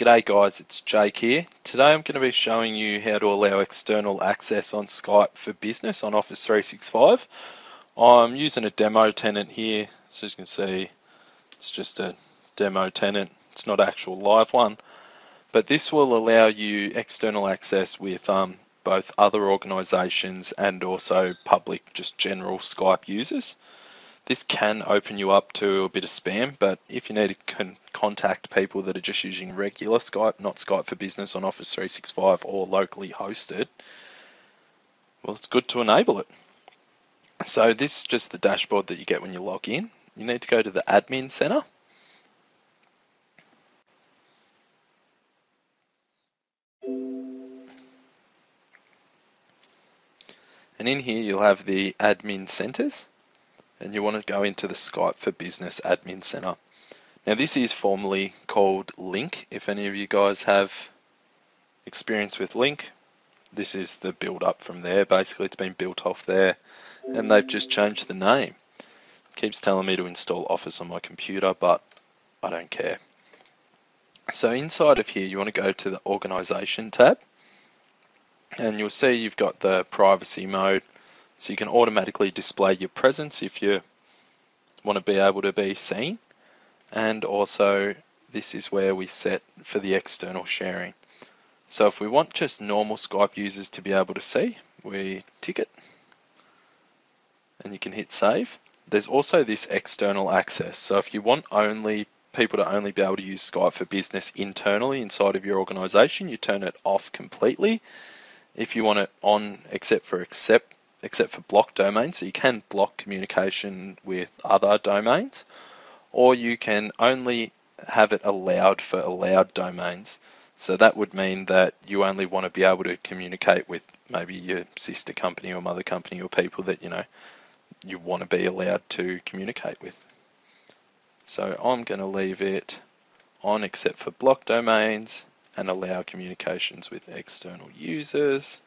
G'day guys, it's Jake here. Today I'm going to be showing you how to allow external access on Skype for Business on Office 365. I'm using a demo tenant here, so as you can see it's just a demo tenant, it's not actual live one. But this will allow you external access with um, both other organisations and also public, just general Skype users. This can open you up to a bit of spam, but if you need to con contact people that are just using regular Skype, not Skype for Business on Office 365 or locally hosted, well, it's good to enable it. So this is just the dashboard that you get when you log in. You need to go to the Admin Center. And in here you'll have the admin centers and you want to go into the Skype for Business Admin Center. Now this is formerly called Lync. If any of you guys have experience with Lync, this is the build up from there. Basically it's been built off there and they've just changed the name. It keeps telling me to install Office on my computer, but I don't care. So inside of here, you want to go to the Organization tab and you'll see you've got the privacy mode, so you can automatically display your presence if you want to be able to be seen. And also this is where we set for the external sharing. So if we want just normal Skype users to be able to see, we tick it and you can hit save. There's also this external access. So if you want only people to only be able to use Skype for business internally inside of your organization, you turn it off completely. If you want it on except for accept except for block domains. So you can block communication with other domains, or you can only have it allowed for allowed domains. So that would mean that you only want to be able to communicate with maybe your sister company or mother company or people that you know you want to be allowed to communicate with. So I'm going to leave it on except for block domains and allow communications with external users.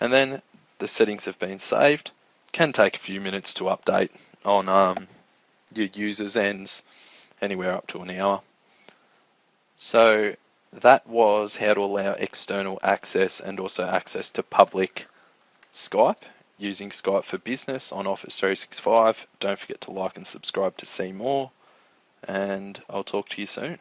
And then the settings have been saved. Can take a few minutes to update on um, your users ends, anywhere up to an hour. So that was how to allow external access and also access to public Skype using Skype for Business on Office 365. Don't forget to like and subscribe to see more, and I'll talk to you soon.